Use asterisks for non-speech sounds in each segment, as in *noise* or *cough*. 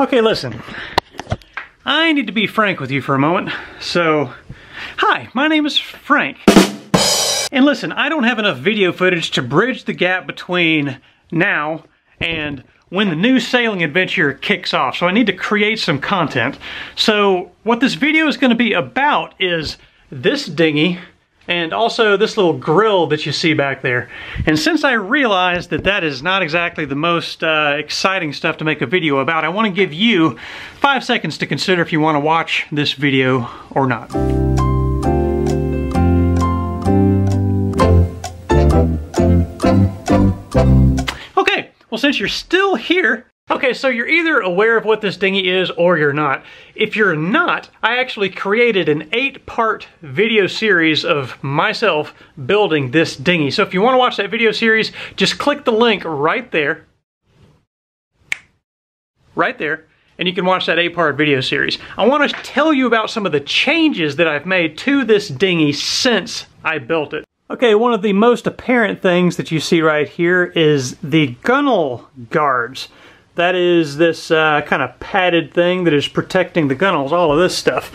Okay, listen. I need to be frank with you for a moment. So, hi, my name is Frank. And listen, I don't have enough video footage to bridge the gap between now and when the new sailing adventure kicks off. So I need to create some content. So what this video is going to be about is this dinghy and also this little grill that you see back there. And since I realized that that is not exactly the most uh, exciting stuff to make a video about, I want to give you five seconds to consider if you want to watch this video or not. Since you're still here, Okay, so you're either aware of what this dinghy is or you're not. If you're not, I actually created an eight-part video series of myself building this dinghy. So if you want to watch that video series, just click the link right there. Right there and you can watch that eight-part video series. I want to tell you about some of the changes that I've made to this dinghy since I built it. Okay, one of the most apparent things that you see right here is the gunnel guards. That is this uh, kind of padded thing that is protecting the gunnels, all of this stuff.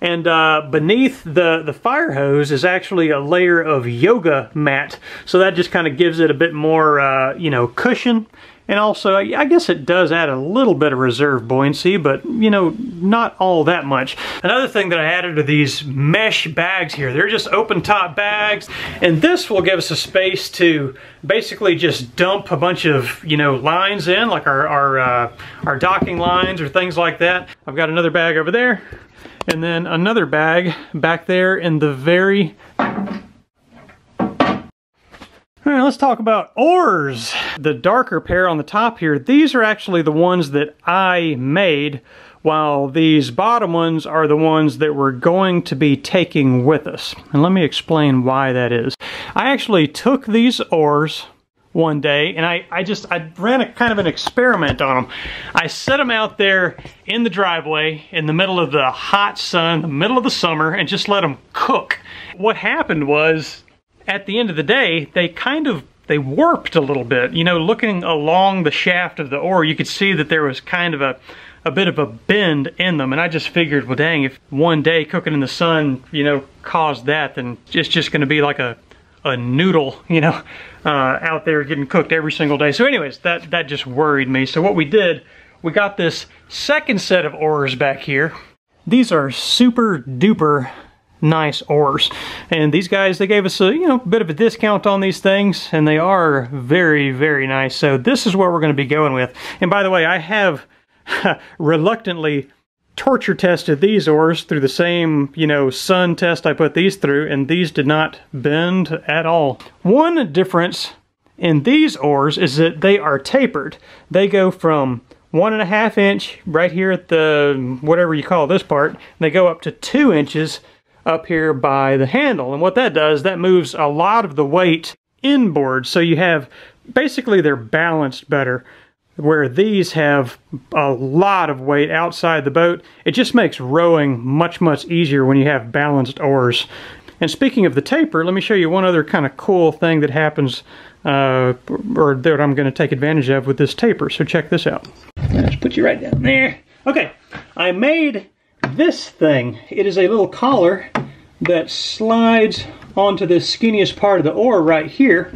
And uh, beneath the, the fire hose is actually a layer of yoga mat. So that just kind of gives it a bit more, uh, you know, cushion. And also, I guess it does add a little bit of reserve buoyancy, but, you know, not all that much. Another thing that I added are these mesh bags here. They're just open top bags, and this will give us a space to basically just dump a bunch of, you know, lines in, like our, our, uh, our docking lines or things like that. I've got another bag over there, and then another bag back there in the very all right, let's talk about oars. The darker pair on the top here, these are actually the ones that I made, while these bottom ones are the ones that we're going to be taking with us. And let me explain why that is. I actually took these oars one day and I, I just I ran a kind of an experiment on them. I set them out there in the driveway in the middle of the hot sun, the middle of the summer, and just let them cook. What happened was at the end of the day, they kind of they warped a little bit. You know, looking along the shaft of the oar, you could see that there was kind of a a bit of a bend in them. And I just figured, well, dang, if one day cooking in the sun, you know, caused that, then it's just going to be like a a noodle, *laughs* you know, uh, out there getting cooked every single day. So anyways, that, that just worried me. So what we did, we got this second set of oars back here. These are super duper nice oars. And these guys, they gave us a you know bit of a discount on these things, and they are very, very nice. So this is what we're going to be going with. And by the way, I have *laughs* reluctantly torture tested these oars through the same, you know, sun test I put these through, and these did not bend at all. One difference in these oars is that they are tapered. They go from one and a half inch right here at the, whatever you call this part, they go up to two inches up here by the handle. And what that does, that moves a lot of the weight inboard. So you have, basically they're balanced better. Where these have a lot of weight outside the boat, it just makes rowing much, much easier when you have balanced oars. And speaking of the taper, let me show you one other kind of cool thing that happens, uh, or that I'm going to take advantage of with this taper. So check this out. Let's put you right down there. Okay, I made this thing. It is a little collar that slides onto the skinniest part of the oar right here.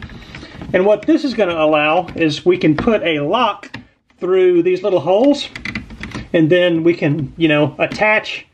And what this is going to allow is we can put a lock through these little holes and then we can, you know, attach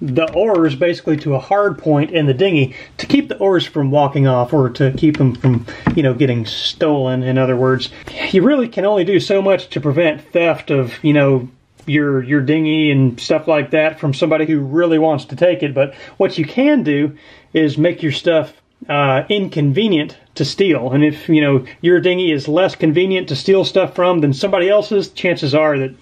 the oars basically to a hard point in the dinghy to keep the oars from walking off or to keep them from, you know, getting stolen, in other words. You really can only do so much to prevent theft of, you know, your your dinghy and stuff like that from somebody who really wants to take it. But what you can do is make your stuff uh, inconvenient to steal. And if you know your dinghy is less convenient to steal stuff from than somebody else's, chances are that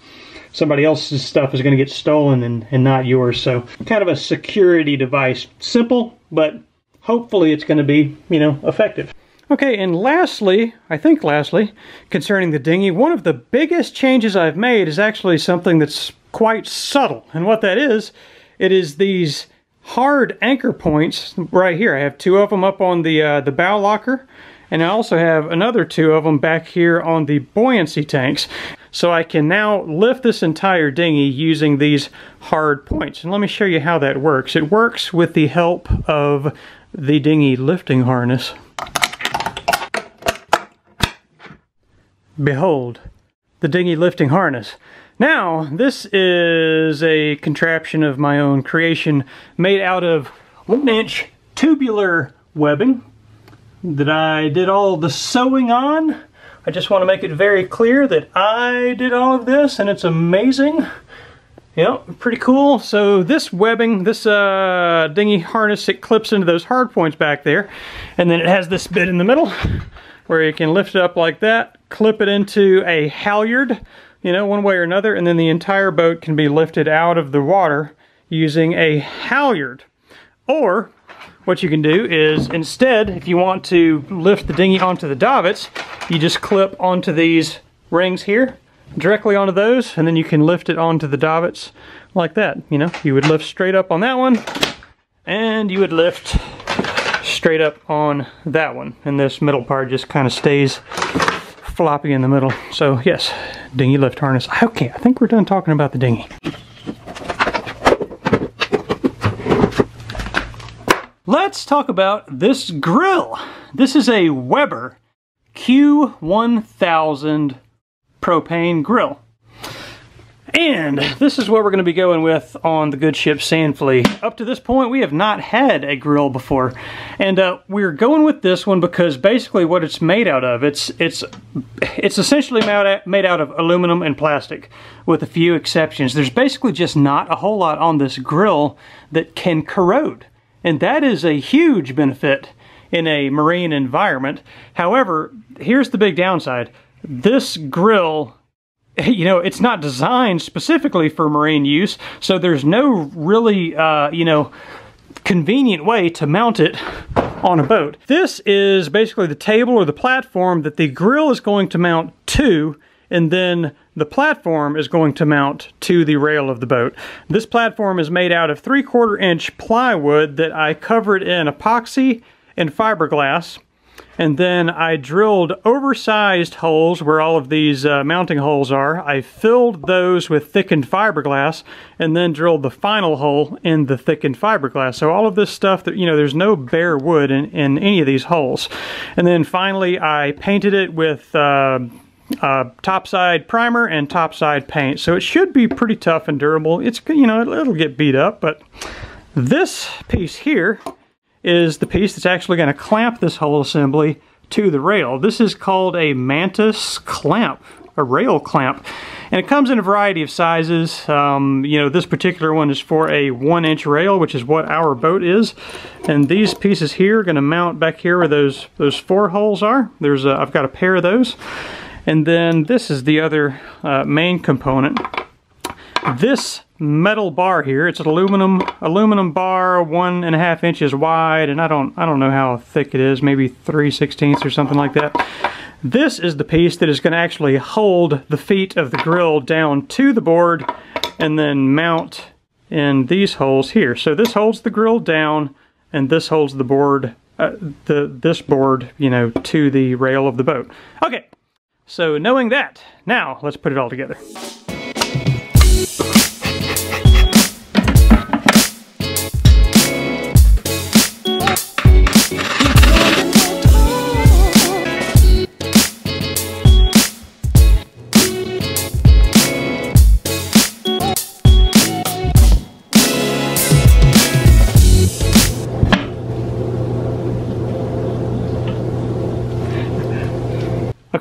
somebody else's stuff is going to get stolen and, and not yours. So kind of a security device. Simple, but hopefully it's going to be, you know, effective. Okay, and lastly, I think lastly, concerning the dinghy, one of the biggest changes I've made is actually something that's quite subtle. And what that is, it is these hard anchor points right here. I have two of them up on the, uh, the bow locker, and I also have another two of them back here on the buoyancy tanks. So I can now lift this entire dinghy using these hard points. And let me show you how that works. It works with the help of the dinghy lifting harness. Behold, the dinghy lifting harness. Now, this is a contraption of my own creation made out of one inch tubular webbing that I did all the sewing on. I just want to make it very clear that I did all of this and it's amazing. Yep, pretty cool. So this webbing, this uh, dinghy harness, it clips into those hard points back there. And then it has this bit in the middle where you can lift it up like that, clip it into a halyard, you know, one way or another, and then the entire boat can be lifted out of the water using a halyard. Or what you can do is instead, if you want to lift the dinghy onto the davits, you just clip onto these rings here, directly onto those, and then you can lift it onto the davits like that. You know, you would lift straight up on that one, and you would lift straight up on that one. And this middle part just kind of stays floppy in the middle. So yes, dinghy lift harness. Okay, I think we're done talking about the dinghy. Let's talk about this grill. This is a Weber Q1000 propane grill. And this is what we're going to be going with on the good ship Sandflea. Up to this point, we have not had a grill before. And uh, we're going with this one because basically what it's made out of, it's it's it's essentially made out of aluminum and plastic with a few exceptions. There's basically just not a whole lot on this grill that can corrode. And that is a huge benefit in a marine environment. However, here's the big downside. This grill, *laughs* you know, it's not designed specifically for marine use, so there's no really, uh, you know, convenient way to mount it on a boat. This is basically the table or the platform that the grill is going to mount to and then the platform is going to mount to the rail of the boat. This platform is made out of 3 quarter inch plywood that I covered in epoxy and fiberglass and then I drilled oversized holes where all of these uh, mounting holes are. I filled those with thickened fiberglass and then drilled the final hole in the thickened fiberglass. So all of this stuff, that you know, there's no bare wood in, in any of these holes. And then finally I painted it with uh, uh, topside primer and topside paint. So it should be pretty tough and durable. It's, you know, it'll get beat up, but this piece here is the piece that's actually going to clamp this whole assembly to the rail. This is called a Mantis clamp, a rail clamp. And it comes in a variety of sizes. Um, you know, this particular one is for a one inch rail, which is what our boat is. And these pieces here are going to mount back here where those, those four holes are. There's a, I've got a pair of those. And then this is the other uh, main component. This metal bar here, it's an aluminum aluminum bar, one and a half inches wide, and I don't I don't know how thick it is, maybe 3 sixteenths or something like that. This is the piece that is going to actually hold the feet of the grill down to the board and then mount in these holes here. So this holds the grill down and this holds the board, uh, the this board, you know, to the rail of the boat. Okay, so knowing that, now let's put it all together.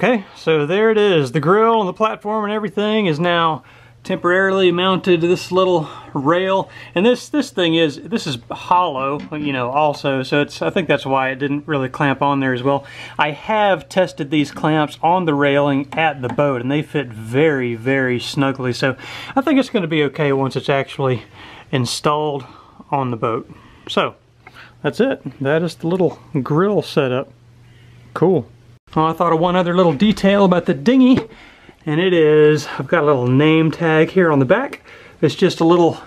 Okay, so there it is. The grill and the platform and everything is now temporarily mounted to this little rail. And this this thing is, this is hollow, you know, also. So it's I think that's why it didn't really clamp on there as well. I have tested these clamps on the railing at the boat and they fit very, very snugly. So I think it's going to be okay once it's actually installed on the boat. So that's it. That is the little grill setup. Cool. Oh, I thought of one other little detail about the dinghy, and it is, I've got a little name tag here on the back. It's just a little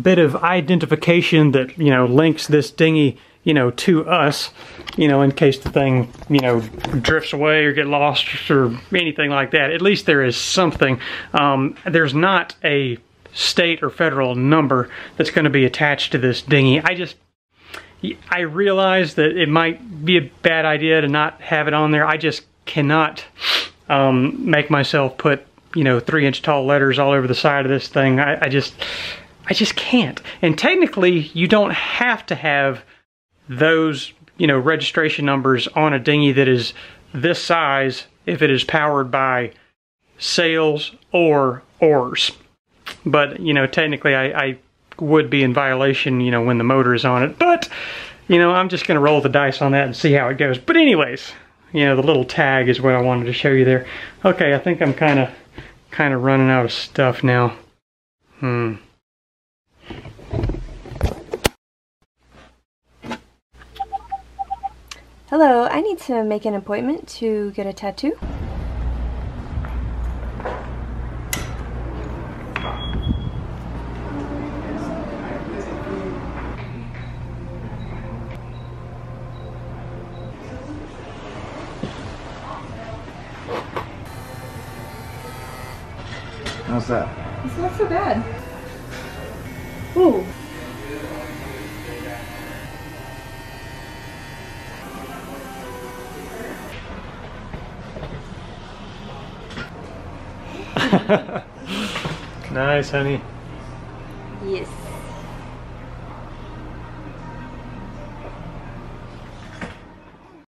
bit of identification that, you know, links this dinghy, you know, to us, you know, in case the thing, you know, drifts away or get lost or anything like that. At least there is something. Um, there's not a state or federal number that's going to be attached to this dinghy. I just, I realize that it might be a bad idea to not have it on there. I just cannot um, make myself put, you know, three inch tall letters all over the side of this thing. I, I just, I just can't. And technically, you don't have to have those, you know, registration numbers on a dinghy that is this size if it is powered by sails or oars. But, you know, technically I, I would be in violation, you know, when the motor is on it. But, you know, I'm just going to roll the dice on that and see how it goes. But anyways, you know, the little tag is what I wanted to show you there. Okay, I think I'm kind of kind of running out of stuff now. Hmm. Hello, I need to make an appointment to get a tattoo. Ooh. *laughs* nice, honey. Yes.